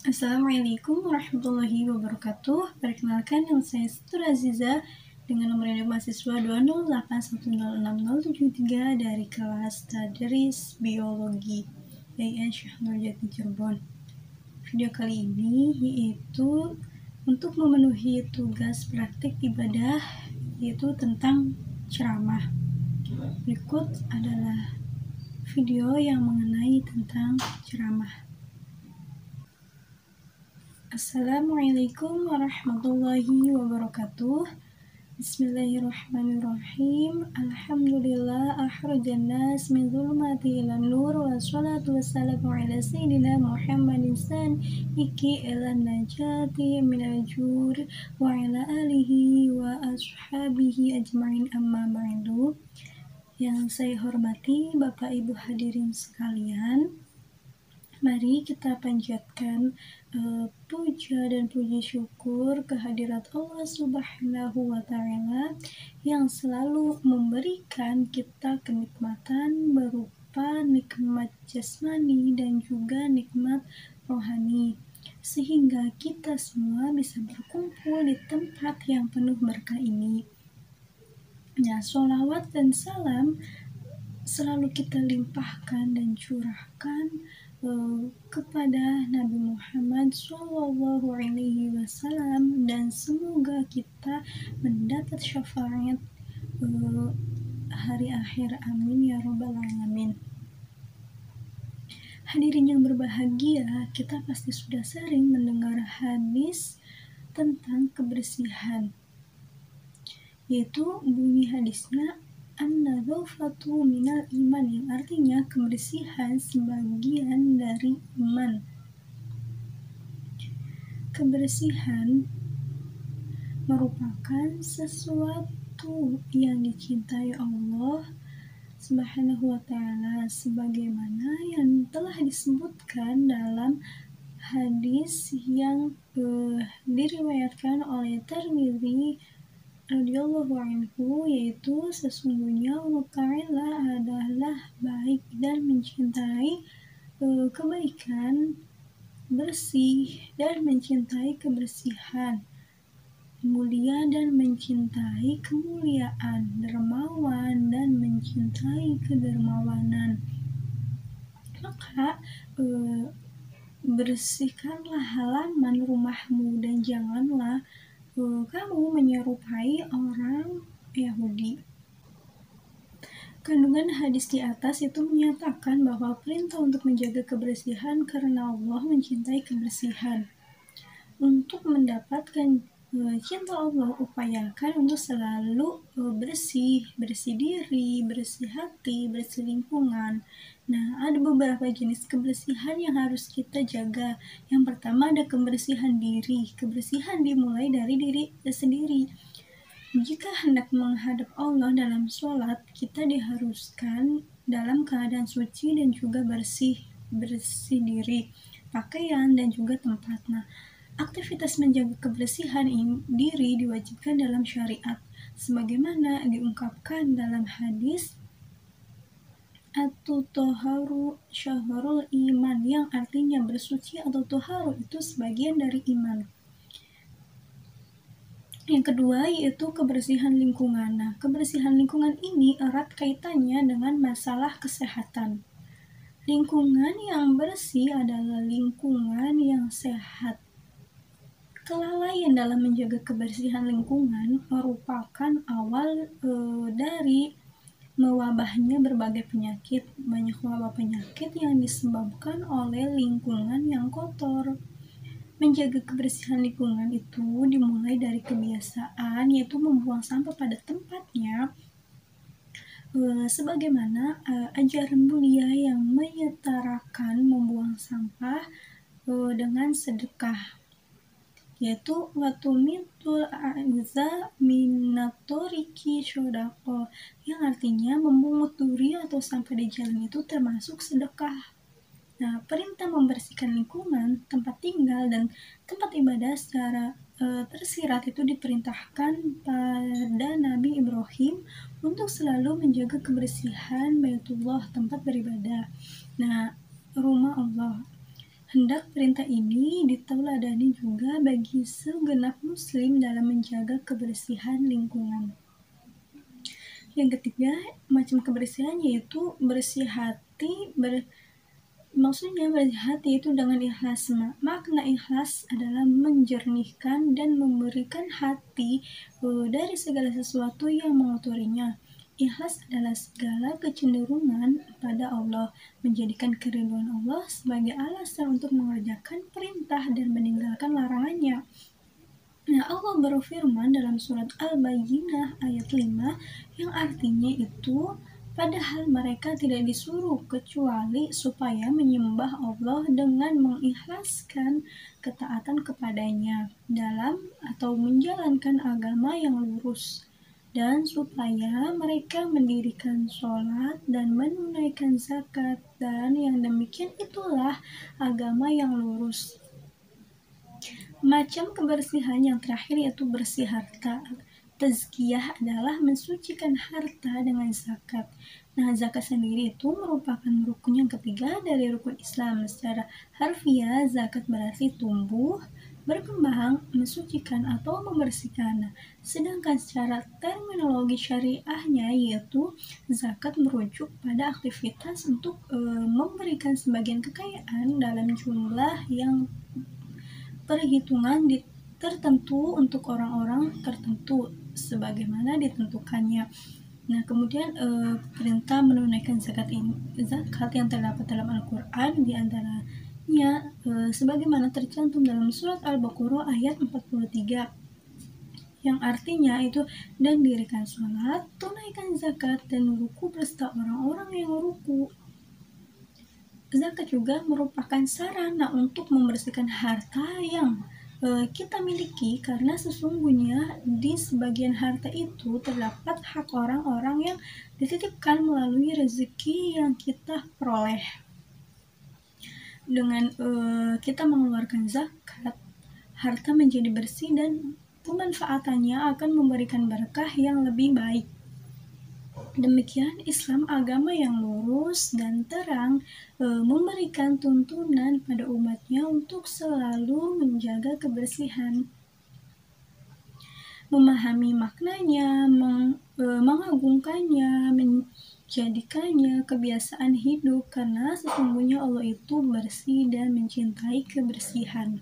Assalamualaikum warahmatullahi wabarakatuh. Perkenalkan nama saya Situr Aziza dengan nomor induk mahasiswa 208106073 dari kelas Tadris Biologi IAIN Syekh Nurjati Cirebon. Video kali ini yaitu untuk memenuhi tugas praktik ibadah yaitu tentang ceramah. Berikut adalah video yang mengenai tentang ceramah. Assalamualaikum warahmatullahi wabarakatuh. Bismillahirrahmanirrahim. Alhamdulillah akhrajan nas min zulmati ila nur wa wassalamu ala sayyidina Muhammadin san iki ila najati min al-jur wa ala alihi wa ashabihi ajmain amma ba'du. Yang saya hormati Bapak Ibu hadirin sekalian, Mari kita panjatkan uh, puja dan puji syukur kehadirat Allah Subhanahu wa taala yang selalu memberikan kita kenikmatan berupa nikmat jasmani dan juga nikmat rohani sehingga kita semua bisa berkumpul di tempat yang penuh berkah ini. Nah, sholawat dan salam selalu kita limpahkan dan curahkan kepada Nabi Muhammad Shallallahu Alaihi Wasallam dan semoga kita mendapat syafaat uh, hari akhir. Amin ya robbal alamin. Hadirin yang berbahagia kita pasti sudah sering mendengar hadis tentang kebersihan yaitu bunyi hadisnya an-nadhafatu minal iman yang artinya kebersihan sebagian dari iman. Kebersihan merupakan sesuatu yang dicintai Allah Subhanahu wa taala sebagaimana yang telah disebutkan dalam hadis yang uh, diriwayatkan oleh Tirmidzi radhiyallahu anhu yaitu sesungguhnya Ta'ala adalah baik dan mencintai uh, kebaikan bersih dan mencintai kebersihan mulia dan mencintai kemuliaan dermawan dan mencintai kedermawanan. Maka uh, bersihkanlah halaman rumahmu dan janganlah kamu menyerupai orang Yahudi. Kandungan hadis di atas itu menyatakan bahwa perintah untuk menjaga kebersihan karena Allah mencintai kebersihan. Untuk mendapatkan cinta Allah, upayakan untuk selalu uh, bersih, bersih diri, bersih hati, bersih lingkungan. Nah, ada beberapa jenis kebersihan yang harus kita jaga. Yang pertama ada kebersihan diri. Kebersihan dimulai dari diri sendiri. Jika hendak menghadap Allah dalam sholat, kita diharuskan dalam keadaan suci dan juga bersih, bersih diri, pakaian dan juga tempat. Nah, aktivitas menjaga kebersihan diri diwajibkan dalam syariat, sebagaimana diungkapkan dalam hadis atau toharu syahrul iman yang artinya bersuci atau toharu itu sebagian dari iman. Yang kedua yaitu kebersihan lingkungan. Nah, kebersihan lingkungan ini erat kaitannya dengan masalah kesehatan. Lingkungan yang bersih adalah lingkungan yang sehat. Kelalaian dalam menjaga kebersihan lingkungan merupakan awal e, dari mewabahnya berbagai penyakit. Banyak wabah penyakit yang disebabkan oleh lingkungan yang kotor. Menjaga kebersihan lingkungan itu dimulai dari kebiasaan yaitu membuang sampah pada tempatnya e, sebagaimana e, ajaran mulia yang menyetarakan membuang sampah dengan sedekah yaitu watumitul a'za minatoriki shodako yang artinya memungut duri atau sampah di jalan itu termasuk sedekah. Nah, perintah membersihkan lingkungan, tempat tinggal, dan tempat ibadah secara e, tersirat itu diperintahkan pada Nabi Ibrahim untuk selalu menjaga kebersihan Baitullah tempat beribadah. Nah, rumah Allah Hendak perintah ini ditauladani juga bagi segenap muslim dalam menjaga kebersihan lingkungan. Yang ketiga, macam kebersihan yaitu bersih hati, ber, maksudnya bersih hati itu dengan ikhlas. Makna ikhlas adalah menjernihkan dan memberikan hati uh, dari segala sesuatu yang mengotorinya Ikhlas adalah segala kecenderungan Allah, menjadikan kerinduan Allah sebagai alasan untuk mengerjakan perintah dan meninggalkan larangannya. Nah, Allah berfirman dalam surat Al-Bayyinah ayat 5 yang artinya itu padahal mereka tidak disuruh kecuali supaya menyembah Allah dengan mengikhlaskan ketaatan kepadanya dalam atau menjalankan agama yang lurus dan supaya mereka mendirikan sholat dan menunaikan zakat dan yang demikian itulah agama yang lurus macam kebersihan yang terakhir yaitu bersih harta tazkiyah adalah mensucikan harta dengan zakat. Nah, zakat sendiri itu merupakan rukun yang ketiga dari rukun Islam. Secara harfiah, zakat berarti tumbuh, berkembang, mensucikan atau membersihkan. Sedangkan secara terminologi syariahnya yaitu zakat merujuk pada aktivitas untuk e, memberikan sebagian kekayaan dalam jumlah yang perhitungan di, tertentu untuk orang-orang tertentu sebagaimana ditentukannya. Nah, kemudian e, perintah menunaikan zakat ini zakat yang terdapat dalam Al-Qur'an di antara E, sebagaimana tercantum dalam surat Al-Baqarah ayat 43 yang artinya itu dan dirikan sholat, tunaikan zakat dan ruku beserta orang-orang yang ruku. Zakat juga merupakan sarana untuk membersihkan harta yang e, kita miliki karena sesungguhnya di sebagian harta itu terdapat hak orang-orang yang dititipkan melalui rezeki yang kita peroleh dengan uh, kita mengeluarkan zakat, harta menjadi bersih dan pemanfaatannya akan memberikan berkah yang lebih baik. Demikian Islam agama yang lurus dan terang e, memberikan tuntunan pada umatnya untuk selalu menjaga kebersihan. Memahami maknanya, meng, e, mengagungkannya, men, Jadikannya kebiasaan hidup karena sesungguhnya Allah itu bersih dan mencintai kebersihan.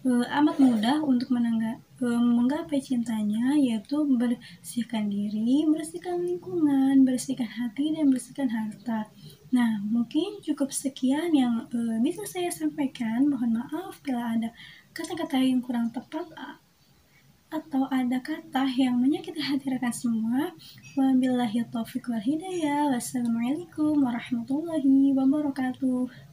E, amat mudah untuk menangga, e, menggapai cintanya yaitu bersihkan diri, bersihkan lingkungan, bersihkan hati dan bersihkan harta. Nah, mungkin cukup sekian yang e, bisa saya sampaikan. Mohon maaf bila ada kata-kata yang kurang tepat atau ada kata yang menyakiti hati rekan semua. Wabillahi taufiq wal hidayah. Wassalamualaikum warahmatullahi wabarakatuh.